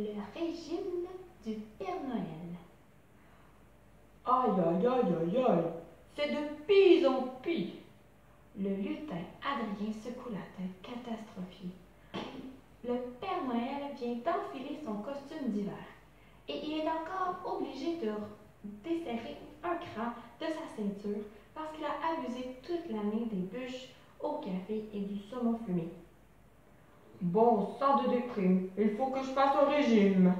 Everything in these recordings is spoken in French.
Le régime du Père Noël. Aïe, aïe, aïe, aïe, aïe, c'est de pis en pis. Le lutin Adrien secoue la tête, catastrophié. Le Père Noël vient d'enfiler son costume d'hiver et il est encore obligé de desserrer un cran de sa ceinture parce qu'il a abusé toute l'année des bûches au café et du saumon fumé. Bon sang de déprime, il faut que je fasse un régime.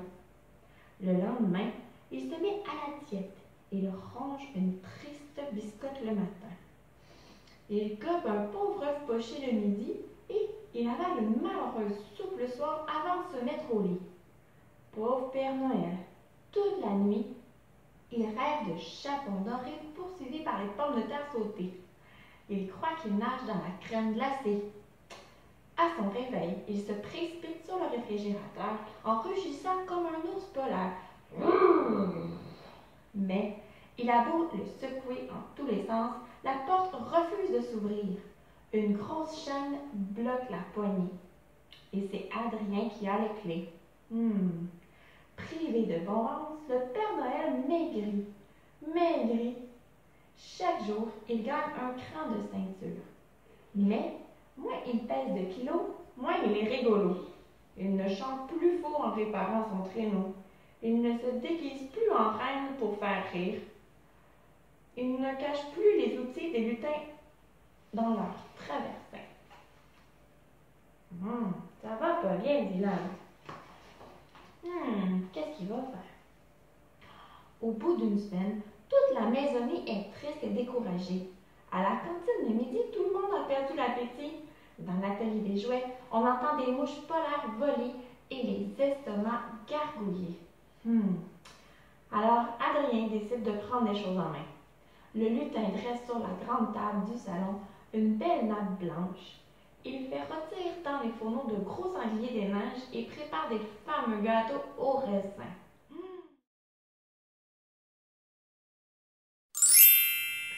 Le lendemain, il se met à la diète et il range une triste biscotte le matin. Il gobe un pauvre œuf poché le midi et il avale une malheureuse soupe le soir avant de se mettre au lit. Pauvre Père Noël, toute la nuit, il rêve de chapons dorés poursuivis par les pommes de terre sautées. Il croit qu'il nage dans la crème glacée. À son réveil, il se précipite sur le réfrigérateur en rugissant comme un ours polaire. Mais il a beau le secouer en tous les sens, la porte refuse de s'ouvrir. Une grosse chaîne bloque la poignée. Et c'est Adrien qui a les clés. Hmm. Privé de sens, le Père Noël maigrit, maigrit. Chaque jour, il gagne un cran de ceinture. Mais, moins il pèse de kilos, moins il est rigolo. Il ne chante plus fort en réparant son traîneau. Il ne se déguise plus en reine pour faire rire. Il ne cache plus les outils des lutins dans leur traversin. Hum, ça va pas bien, l'âne. Hum, qu'est-ce qu'il va faire? Au bout d'une semaine, toute la maisonnée est triste et découragée. À la cantine de midi, tout le monde a perdu l'appétit. Dans l'atelier des jouets, on entend des mouches polaires voler et les estomacs gargouiller. Hmm. Alors, Adrien décide de prendre les choses en main. Le lutin dresse sur la grande table du salon une belle nappe blanche. Il fait rôtir dans les fourneaux de gros sangliers des neiges et prépare des fameux gâteaux au raisin.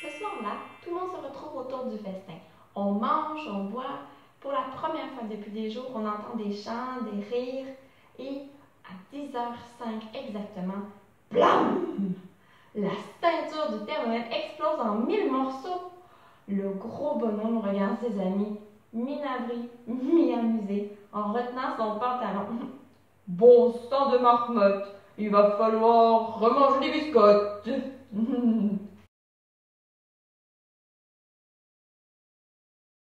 Ce soir-là, tout le monde se retrouve autour du festin. On mange, on boit. Pour la première fois depuis des jours, on entend des chants, des rires. Et à 10h05 exactement, blam! La ceinture du Noël explose en mille morceaux. Le gros bonhomme regarde ses amis, mi-navré, mi-amusé, en retenant son pantalon. Bon sang de marmotte, il va falloir remanger des biscottes.